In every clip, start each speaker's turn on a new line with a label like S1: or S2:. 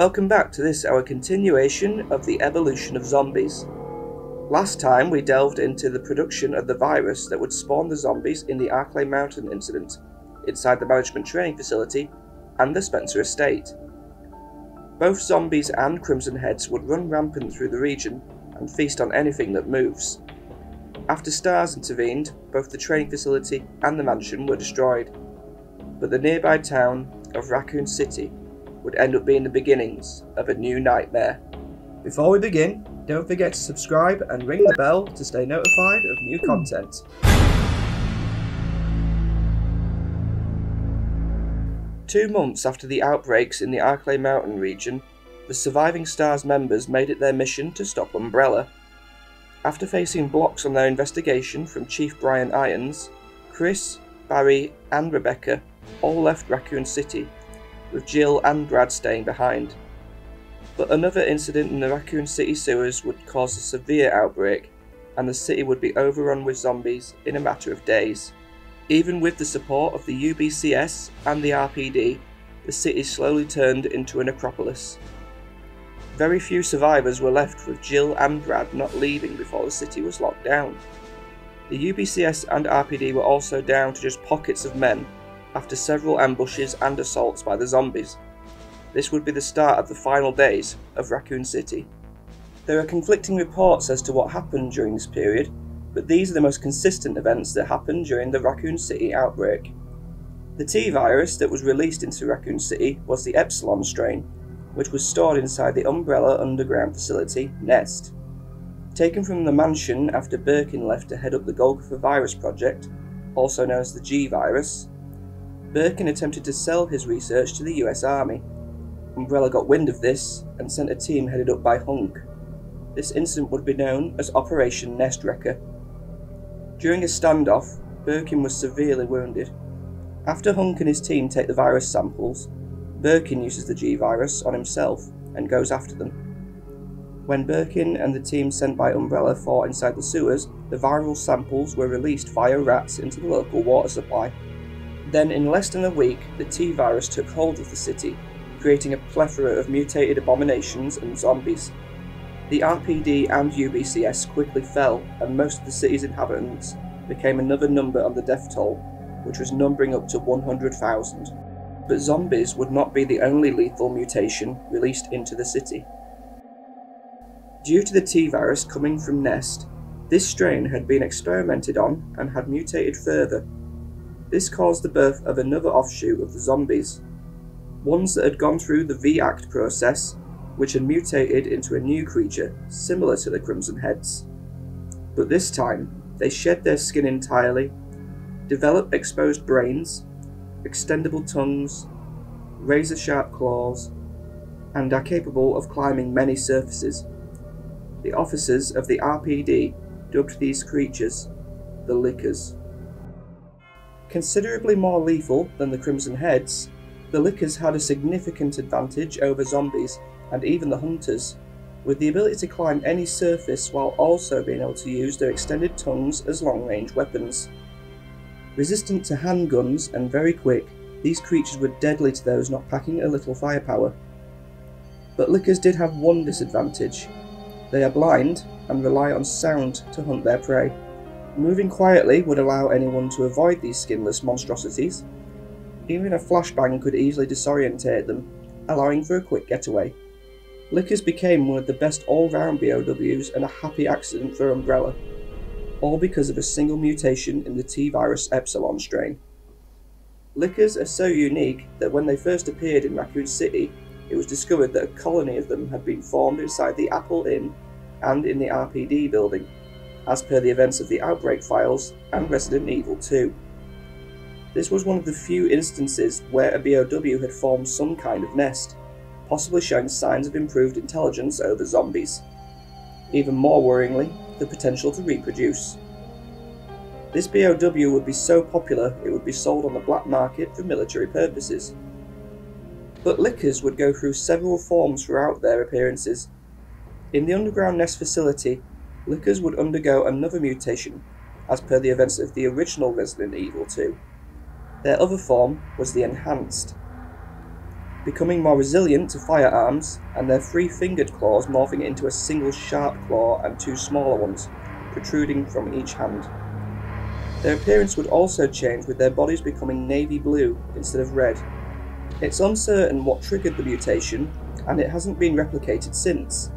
S1: Welcome back to this, our continuation of the evolution of zombies. Last time we delved into the production of the virus that would spawn the zombies in the Arklay Mountain incident, inside the management training facility and the Spencer estate. Both zombies and Crimson Heads would run rampant through the region and feast on anything that moves. After STARS intervened, both the training facility and the mansion were destroyed, but the nearby town of Raccoon City would end up being the beginnings of a new nightmare. Before we begin, don't forget to subscribe and ring the bell to stay notified of new content. Two months after the outbreaks in the Arklay Mountain region, the surviving STARS members made it their mission to stop Umbrella. After facing blocks on their investigation from Chief Brian Irons, Chris, Barry, and Rebecca all left Raccoon City with Jill and Brad staying behind. But another incident in the Raccoon City sewers would cause a severe outbreak, and the city would be overrun with zombies in a matter of days. Even with the support of the UBCS and the RPD, the city slowly turned into a necropolis. Very few survivors were left with Jill and Brad not leaving before the city was locked down. The UBCS and RPD were also down to just pockets of men after several ambushes and assaults by the zombies. This would be the start of the final days of Raccoon City. There are conflicting reports as to what happened during this period, but these are the most consistent events that happened during the Raccoon City outbreak. The T virus that was released into Raccoon City was the Epsilon strain, which was stored inside the Umbrella underground facility, Nest. Taken from the mansion after Birkin left to head up the Golgotha virus project, also known as the G virus, Birkin attempted to sell his research to the US Army. Umbrella got wind of this and sent a team headed up by Hunk. This incident would be known as Operation Nest Wrecker. During a standoff, Birkin was severely wounded. After Hunk and his team take the virus samples, Birkin uses the G virus on himself and goes after them. When Birkin and the team sent by Umbrella fought inside the sewers, the viral samples were released via rats into the local water supply. Then, in less than a week, the T virus took hold of the city, creating a plethora of mutated abominations and zombies. The RPD and UBCS quickly fell, and most of the city's inhabitants became another number on the death toll, which was numbering up to 100,000. But zombies would not be the only lethal mutation released into the city. Due to the T virus coming from Nest, this strain had been experimented on and had mutated further this caused the birth of another offshoot of the zombies, ones that had gone through the V-Act process, which had mutated into a new creature similar to the Crimson Heads. But this time, they shed their skin entirely, develop exposed brains, extendable tongues, razor sharp claws, and are capable of climbing many surfaces. The officers of the RPD dubbed these creatures the Lickers. Considerably more lethal than the Crimson Heads, the Lickers had a significant advantage over zombies and even the Hunters, with the ability to climb any surface while also being able to use their extended tongues as long range weapons. Resistant to handguns and very quick, these creatures were deadly to those not packing a little firepower. But Lickers did have one disadvantage they are blind and rely on sound to hunt their prey. Moving quietly would allow anyone to avoid these skinless monstrosities. Even a flashbang could easily disorientate them, allowing for a quick getaway. Lickers became one of the best all-round BOWs and a happy accident for Umbrella, all because of a single mutation in the T-virus Epsilon strain. Lickers are so unique that when they first appeared in Raccoon City, it was discovered that a colony of them had been formed inside the Apple Inn and in the RPD building as per the events of the Outbreak files and Resident Evil 2. This was one of the few instances where a BOW had formed some kind of nest, possibly showing signs of improved intelligence over zombies. Even more worryingly, the potential to reproduce. This BOW would be so popular it would be sold on the black market for military purposes. But Lickers would go through several forms throughout their appearances. In the underground nest facility, Lickers would undergo another mutation, as per the events of the original Resident Evil 2. Their other form was the Enhanced. becoming more resilient to firearms, and their three fingered claws morphing into a single sharp claw and two smaller ones, protruding from each hand. Their appearance would also change with their bodies becoming navy blue instead of red. It's uncertain what triggered the mutation, and it hasn't been replicated since.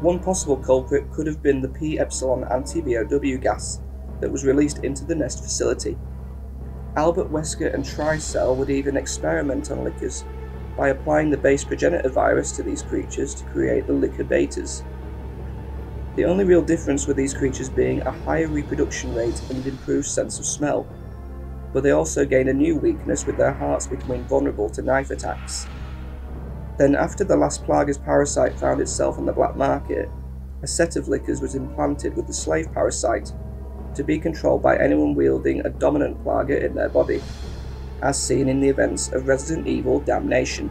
S1: One possible culprit could have been the P epsilon anti-BOW gas that was released into the nest facility. Albert Wesker and Tricell would even experiment on lickers by applying the base progenitor virus to these creatures to create the licker betas. The only real difference with these creatures being a higher reproduction rate and improved sense of smell, but they also gain a new weakness with their hearts becoming vulnerable to knife attacks. Then, after the last Plagas parasite found itself on the black market, a set of lickers was implanted with the slave parasite to be controlled by anyone wielding a dominant Plaga in their body, as seen in the events of Resident Evil Damnation.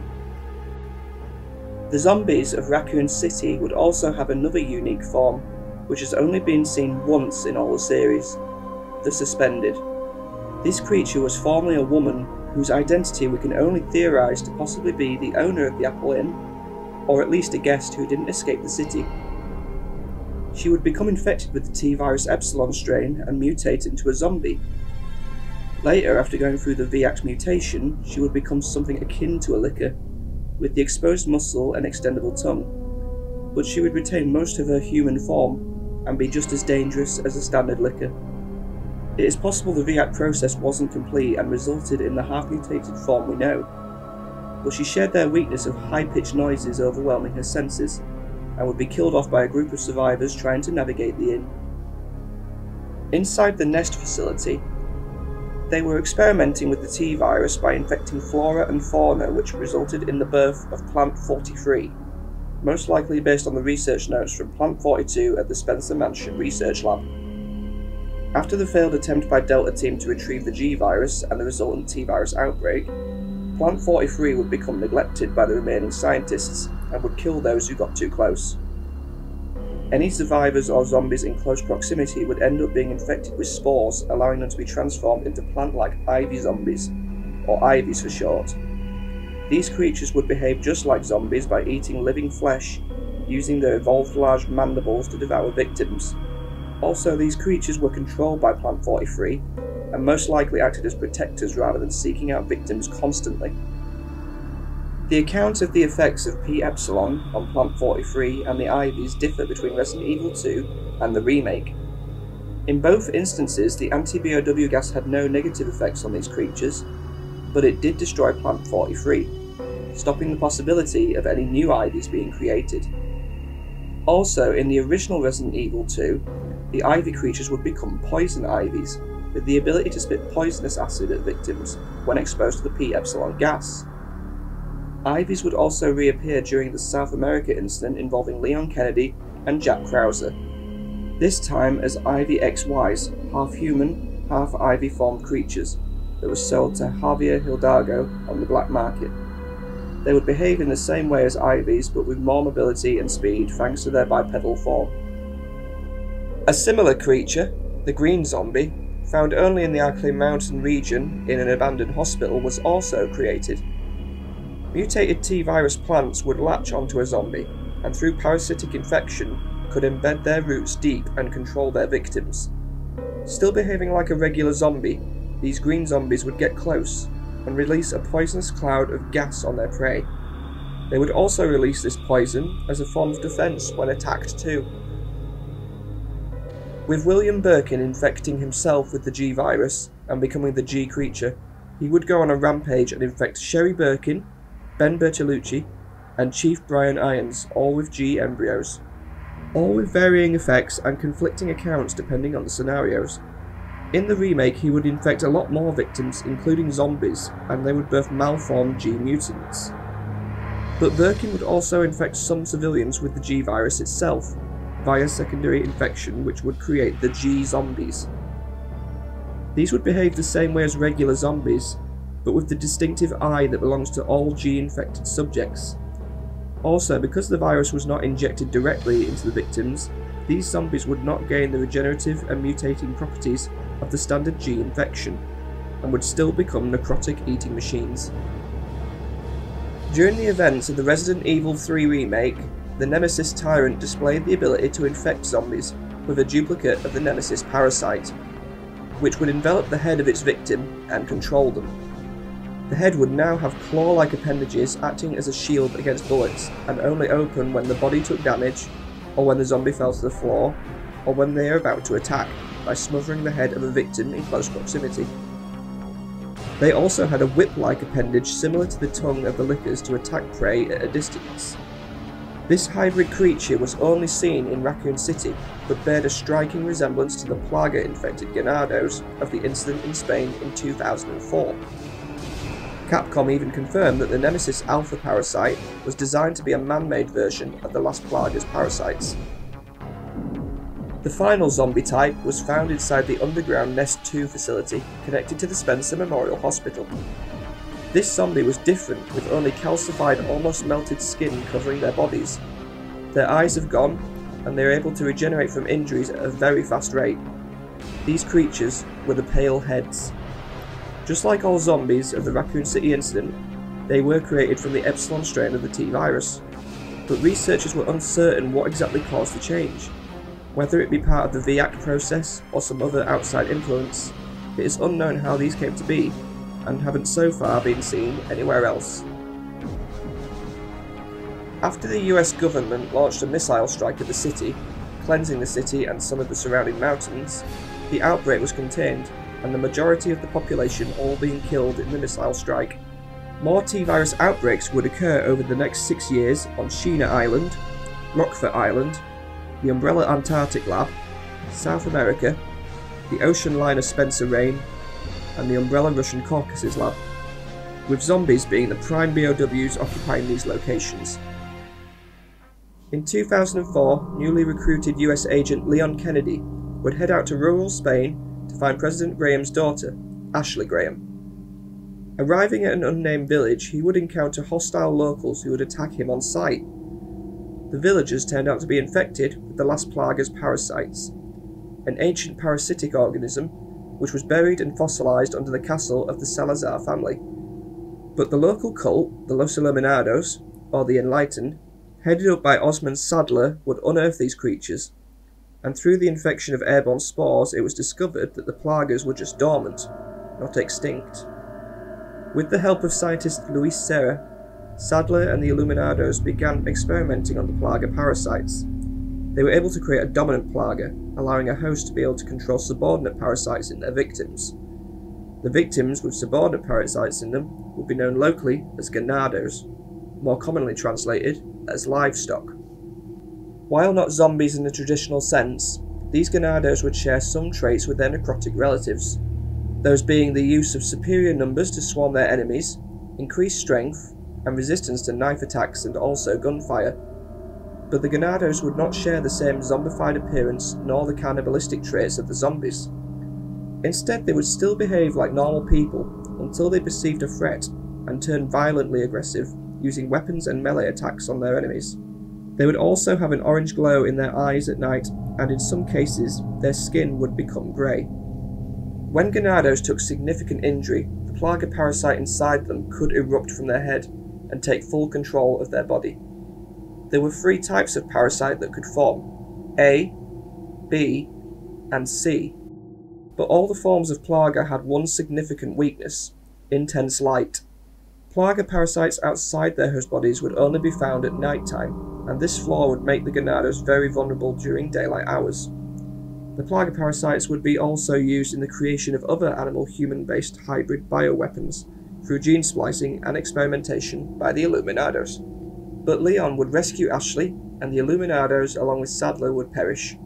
S1: The zombies of Raccoon City would also have another unique form, which has only been seen once in all the series the Suspended. This creature was formerly a woman whose identity we can only theorise to possibly be the owner of the Apple Inn, or at least a guest who didn't escape the city. She would become infected with the T virus Epsilon strain and mutate into a zombie. Later, after going through the VX mutation, she would become something akin to a licker, with the exposed muscle and extendable tongue, but she would retain most of her human form and be just as dangerous as a standard licker. It is possible the V-Act process wasn't complete and resulted in the half mutated form we know, but she shared their weakness of high pitched noises overwhelming her senses, and would be killed off by a group of survivors trying to navigate the inn. Inside the nest facility, they were experimenting with the T virus by infecting flora and fauna, which resulted in the birth of Plant 43, most likely based on the research notes from Plant 42 at the Spencer Mansion Research Lab. After the failed attempt by Delta Team to retrieve the G virus and the resultant T virus outbreak, Plant 43 would become neglected by the remaining scientists and would kill those who got too close. Any survivors or zombies in close proximity would end up being infected with spores, allowing them to be transformed into plant like ivy zombies, or ivies for short. These creatures would behave just like zombies by eating living flesh, using their evolved large mandibles to devour victims. Also, these creatures were controlled by Plant 43 and most likely acted as protectors rather than seeking out victims constantly. The accounts of the effects of P Epsilon on Plant 43 and the Ivies differ between Resident Evil 2 and the remake. In both instances, the anti-BOW gas had no negative effects on these creatures, but it did destroy Plant 43, stopping the possibility of any new Ivies being created. Also, in the original Resident Evil 2, the Ivy creatures would become poison Ivies, with the ability to spit poisonous acid at victims when exposed to the P Epsilon gas. Ivies would also reappear during the South America incident involving Leon Kennedy and Jack Krauser, this time as Ivy XYs, half human, half Ivy formed creatures that were sold to Javier Hidalgo on the black market. They would behave in the same way as Ivies but with more mobility and speed thanks to their bipedal form. A similar creature, the green zombie, found only in the Arklay Mountain region in an abandoned hospital, was also created. Mutated T virus plants would latch onto a zombie, and through parasitic infection, could embed their roots deep and control their victims. Still behaving like a regular zombie, these green zombies would get close and release a poisonous cloud of gas on their prey. They would also release this poison as a form of defense when attacked too. With William Birkin infecting himself with the G virus and becoming the G creature, he would go on a rampage and infect Sherry Birkin, Ben Bertolucci, and Chief Brian Irons, all with G embryos. All with varying effects and conflicting accounts depending on the scenarios. In the remake, he would infect a lot more victims, including zombies, and they would birth malformed G mutants. But Birkin would also infect some civilians with the G virus itself, via secondary infection which would create the G zombies. These would behave the same way as regular zombies, but with the distinctive eye that belongs to all G infected subjects. Also, because the virus was not injected directly into the victims, these zombies would not gain the regenerative and mutating properties of the standard G infection, and would still become necrotic eating machines. During the events of the Resident Evil 3 remake, the Nemesis Tyrant displayed the ability to infect zombies with a duplicate of the Nemesis parasite, which would envelop the head of its victim and control them. The head would now have claw-like appendages acting as a shield against bullets and only open when the body took damage, or when the zombie fell to the floor, or when they are about to attack, by smothering the head of a victim in close proximity. They also had a whip-like appendage similar to the tongue of the lickers to attack prey at a distance. This hybrid creature was only seen in Raccoon City, but bared a striking resemblance to the Plaga-infected Ganados of the incident in Spain in 2004. Capcom even confirmed that the Nemesis Alpha parasite was designed to be a man-made version of the Las Plagas parasites. The final zombie type was found inside the underground Nest 2 facility connected to the Spencer Memorial Hospital. This zombie was different with only calcified almost melted skin covering their bodies. Their eyes have gone and they are able to regenerate from injuries at a very fast rate. These creatures were the Pale Heads. Just like all zombies of the Raccoon City incident, they were created from the Epsilon strain of the T virus, but researchers were uncertain what exactly caused the change. Whether it be part of the V-Act process or some other outside influence, it is unknown how these came to be, and haven't so far been seen anywhere else. After the US government launched a missile strike at the city, cleansing the city and some of the surrounding mountains, the outbreak was contained, and the majority of the population all being killed in the missile strike. More T-virus outbreaks would occur over the next six years on Sheena Island, Rockfort Island, the Umbrella Antarctic Lab, South America, the ocean liner Spencer Rain, and the Umbrella Russian Caucasus Lab, with zombies being the prime BOWs occupying these locations. In 2004, newly recruited US agent Leon Kennedy would head out to rural Spain to find President Graham's daughter, Ashley Graham. Arriving at an unnamed village, he would encounter hostile locals who would attack him on sight the villagers turned out to be infected with the Las Plagas parasites, an ancient parasitic organism which was buried and fossilized under the castle of the Salazar family. But the local cult, the Los Illuminados, or the Enlightened, headed up by Osmund Saddler, would unearth these creatures, and through the infection of airborne spores, it was discovered that the plagas were just dormant, not extinct. With the help of scientist Luis Serra, Saddler and the Illuminados began experimenting on the Plaga parasites. They were able to create a dominant Plaga, allowing a host to be able to control subordinate parasites in their victims. The victims with subordinate parasites in them would be known locally as Ganados, more commonly translated as livestock. While not zombies in the traditional sense, these Ganados would share some traits with their necrotic relatives, those being the use of superior numbers to swarm their enemies, increased strength, and resistance to knife attacks and also gunfire. But the Ganados would not share the same zombified appearance nor the cannibalistic traits of the zombies. Instead, they would still behave like normal people until they perceived a threat and turned violently aggressive, using weapons and melee attacks on their enemies. They would also have an orange glow in their eyes at night, and in some cases, their skin would become grey. When Ganados took significant injury, the plaga parasite inside them could erupt from their head and take full control of their body. There were three types of parasite that could form A, B, and C. But all the forms of plaga had one significant weakness intense light. Plaga parasites outside their host bodies would only be found at night time, and this flaw would make the Ganados very vulnerable during daylight hours. The plaga parasites would be also used in the creation of other animal human based hybrid bioweapons, through gene splicing and experimentation by the Illuminados. But Leon would rescue Ashley, and the Illuminados, along with Saddler, would perish.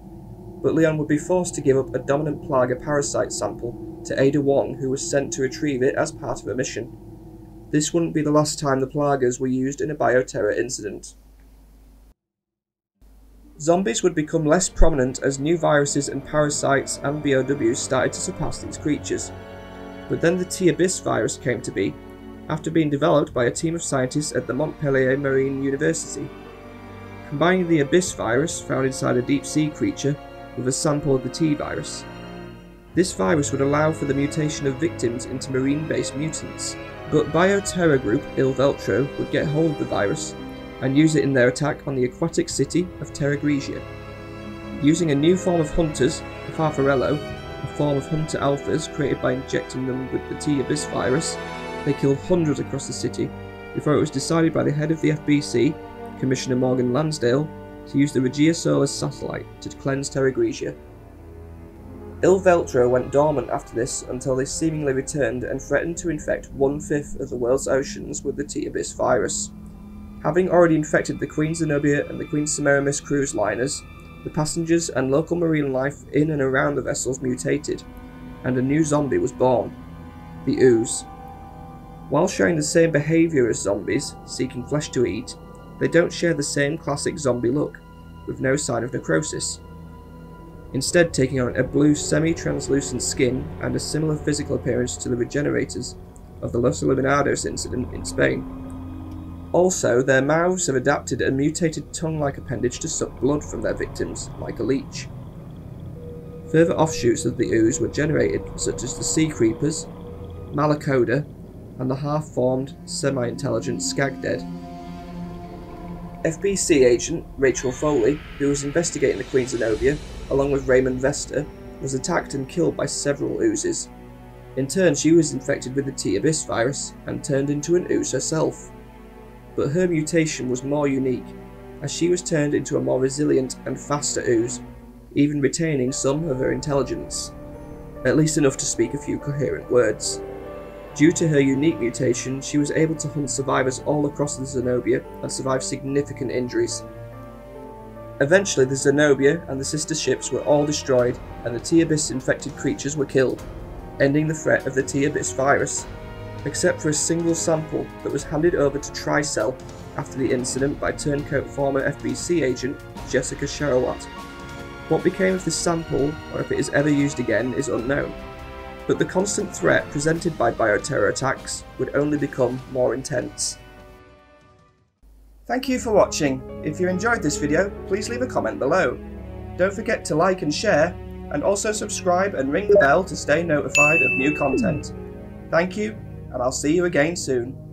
S1: But Leon would be forced to give up a dominant Plaga parasite sample to Ada Wong, who was sent to retrieve it as part of a mission. This wouldn't be the last time the Plagas were used in a bioterror incident. Zombies would become less prominent as new viruses and parasites and BOWs started to surpass these creatures. But then the T Abyss virus came to be, after being developed by a team of scientists at the Montpellier Marine University. Combining the Abyss virus found inside a deep sea creature with a sample of the T virus. This virus would allow for the mutation of victims into marine-based mutants, but bioterror group Il Veltro would get hold of the virus and use it in their attack on the aquatic city of Terragrigia. Using a new form of hunters, the Farfarello, a form of hunter alphas created by injecting them with the T-Abyss virus, they killed hundreds across the city before it was decided by the head of the FBC, Commissioner Morgan Lansdale, to use the Regia Solis satellite to cleanse Terra. Il Veltro went dormant after this until they seemingly returned and threatened to infect one-fifth of the world's oceans with the T-Abyss virus. Having already infected the Queen Zenobia and the Queen Semiramis cruise liners, the passengers and local marine life in and around the vessels mutated, and a new zombie was born, the Ooze. While showing the same behaviour as zombies, seeking flesh to eat, they don't share the same classic zombie look, with no sign of necrosis instead taking on a blue semi-translucent skin and a similar physical appearance to the regenerators of the Los Illuminados incident in Spain. Also, their mouths have adapted a mutated tongue-like appendage to suck blood from their victims, like a leech. Further offshoots of the ooze were generated, such as the sea creepers, Malacoda, and the half-formed, semi-intelligent Scagdead. FBC agent Rachel Foley, who was investigating the Queen Zenobia, along with Raymond Vester, was attacked and killed by several oozes. In turn, she was infected with the T-Abyss virus and turned into an ooze herself. But her mutation was more unique, as she was turned into a more resilient and faster ooze, even retaining some of her intelligence. At least enough to speak a few coherent words. Due to her unique mutation, she was able to hunt survivors all across the Zenobia and survive significant injuries, Eventually, the Zenobia and the sister ships were all destroyed, and the T-Abyss infected creatures were killed, ending the threat of the T-Abyss virus, except for a single sample that was handed over to Tricell after the incident by turncoat former FBC agent Jessica Sherawat. What became of this sample, or if it is ever used again, is unknown. But the constant threat presented by bioterror attacks would only become more intense. Thank you for watching. If you enjoyed this video, please leave a comment below. Don't forget to like and share, and also subscribe and ring the bell to stay notified of new content. Thank you, and I'll see you again soon.